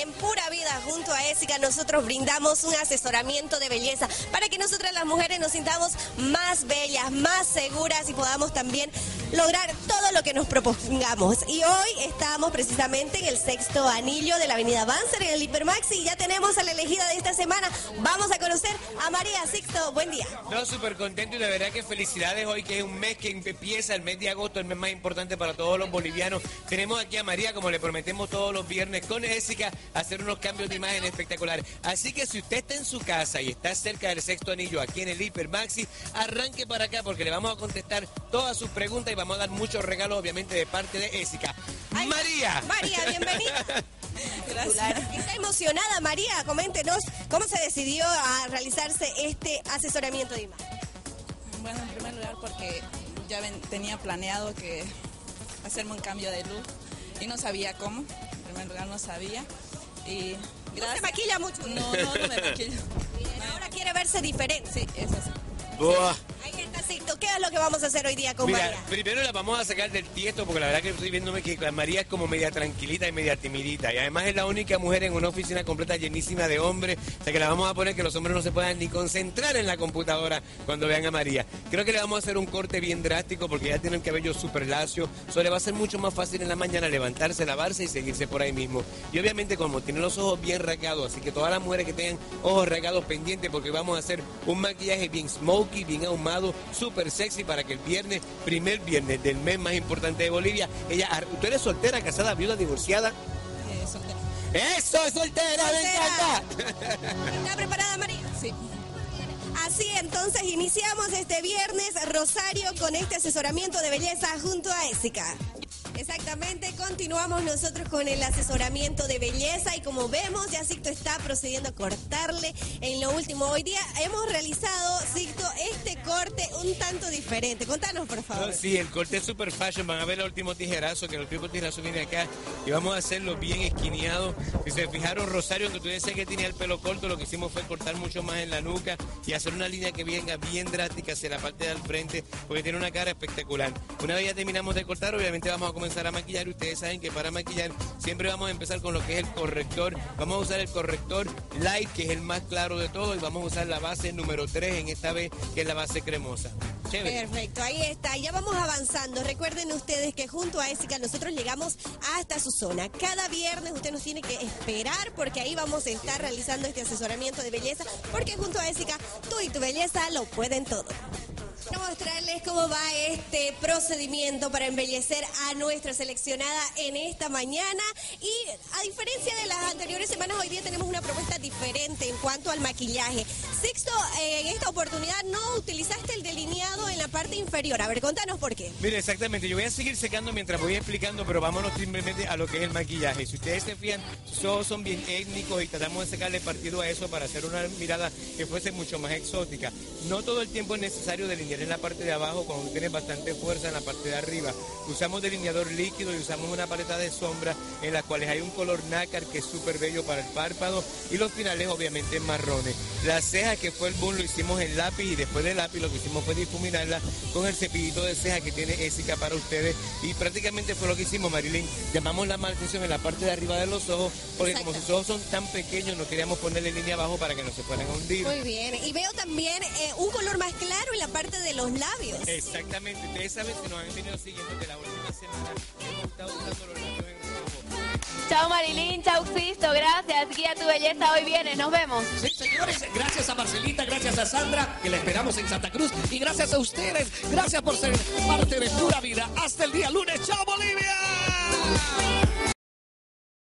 en Pura Vida junto a Ésica nosotros brindamos un asesoramiento de belleza para que nosotras las mujeres nos sintamos más bellas, más seguras y podamos también lograr todo lo que nos propongamos. Y hoy estamos precisamente en el sexto anillo de la Avenida Banzer, en el Hipermaxi, y ya tenemos a la elegida de esta semana. Vamos a conocer a María Sixto. Buen día. No, súper contento y de verdad que felicidades hoy, que es un mes que empieza el mes de agosto, el mes más importante para todos los bolivianos. Tenemos aquí a María, como le prometemos todos los viernes, con Jessica, hacer unos cambios de imagen espectaculares. Así que si usted está en su casa y está cerca del sexto anillo aquí en el Hipermaxi, arranque para acá porque le vamos a contestar todas sus preguntas y vamos a dar muchos regalos, obviamente, de parte de Jessica. María. María, bienvenida. Gracias. ¿Está emocionada, María? Coméntenos cómo se decidió a realizarse este asesoramiento de imagen. Bueno, en primer lugar porque ya ven- tenía planeado que hacerme un cambio de look y no sabía cómo. En primer lugar no sabía. Y No se maquilla mucho. No, no, no me maquillo. Bien, ahora quiere verse diferente. Sí, eso sí. Buah. Ahí lo que vamos a hacer hoy día con Mira, María? primero la vamos a sacar del tiesto porque la verdad que estoy viéndome que María es como media tranquilita y media timidita y además es la única mujer en una oficina completa llenísima de hombres, o sea que la vamos a poner que los hombres no se puedan ni concentrar en la computadora cuando vean a María. Creo que le vamos a hacer un corte bien drástico porque ya tiene el cabello súper lacio, eso le va a ser mucho más fácil en la mañana levantarse, lavarse y seguirse por ahí mismo. Y obviamente como tiene los ojos bien rasgados, así que todas las mujeres que tengan ojos rasgados pendientes porque vamos a hacer un maquillaje bien smokey, bien ahumado, súper sexy para que el viernes, primer viernes del mes más importante de Bolivia, ella, ¿tú eres soltera, casada, viuda, divorciada? Eh, soltera. ¡Eso, es soltera, me encanta! ¿Está preparada, María? Sí. Así entonces iniciamos este viernes Rosario con este asesoramiento de belleza junto a Ésica. Exactamente, continuamos nosotros con el asesoramiento de belleza y como vemos ya Sicto está procediendo a cortarle en lo último. Hoy día hemos realizado, Sicto, este corte un tanto diferente. Contanos, por favor. Sí, el corte es super fashion. Van a ver el último tijerazo, que el último tijerazo viene acá. Y vamos a hacerlo bien esquineado. Si se fijaron, Rosario, que tú decías que tenía el pelo corto, lo que hicimos fue cortar mucho más en la nuca y hacer una línea que venga bien drástica hacia la parte del frente, porque tiene una cara espectacular. Una vez ya terminamos de cortar, obviamente vamos a comenzar a maquillar. Ustedes saben que para maquillar siempre vamos a empezar con lo que es el corrector. Vamos a usar el corrector light, que es el más claro de todo, y vamos a usar la base número 3 en esta vez, que es la base cremosa. Perfecto, ahí está. Ya vamos avanzando. Recuerden ustedes que junto a Ésica nosotros llegamos hasta su zona. Cada viernes usted nos tiene que esperar porque ahí vamos a estar realizando este asesoramiento de belleza porque junto a Ésica tú y tu belleza lo pueden todo. Quiero mostrarles cómo va este procedimiento para embellecer a nuestra seleccionada en esta mañana. Y a diferencia de las anteriores semanas, hoy día tenemos una propuesta diferente en cuanto al maquillaje. Sixto, eh, en esta oportunidad no utilizaste el delineado en la parte inferior. A ver, contanos por qué. Mire, exactamente, yo voy a seguir secando mientras voy explicando, pero vámonos simplemente a lo que es el maquillaje. Si ustedes se fijan, sus son bien étnicos y tratamos de sacarle partido a eso para hacer una mirada que fuese mucho más exótica. No todo el tiempo es necesario delinear en la parte de abajo cuando tienes bastante fuerza en la parte de arriba. Usamos delineador líquido y usamos una paleta de sombra en las cuales hay un color nácar que es súper bello para el párpado y los finales obviamente marrones. Las cejas que fue el boom lo hicimos en lápiz y después del lápiz lo que hicimos fue difuminarla con el cepillito de ceja que tiene Ésica para ustedes y prácticamente fue lo que hicimos Marilyn. Llamamos la maldición en la parte de arriba de los ojos porque como sus ojos son tan pequeños no queríamos ponerle línea abajo para que no se fueran a hundir. Muy bien. Y veo también eh, un color más claro en la parte de los labios. Exactamente, ustedes saben si nos han venido siguiendo que la última semana hemos estado usando los labios en. Chao Marilyn, chao Sisto, gracias. Guía tu belleza, hoy viene, nos vemos. Sí, señores, gracias a Marcelita, gracias a Sandra, que la esperamos en Santa Cruz, y gracias a ustedes, gracias por ser parte de Pura Vida. Hasta el día lunes, ¡chao Bolivia!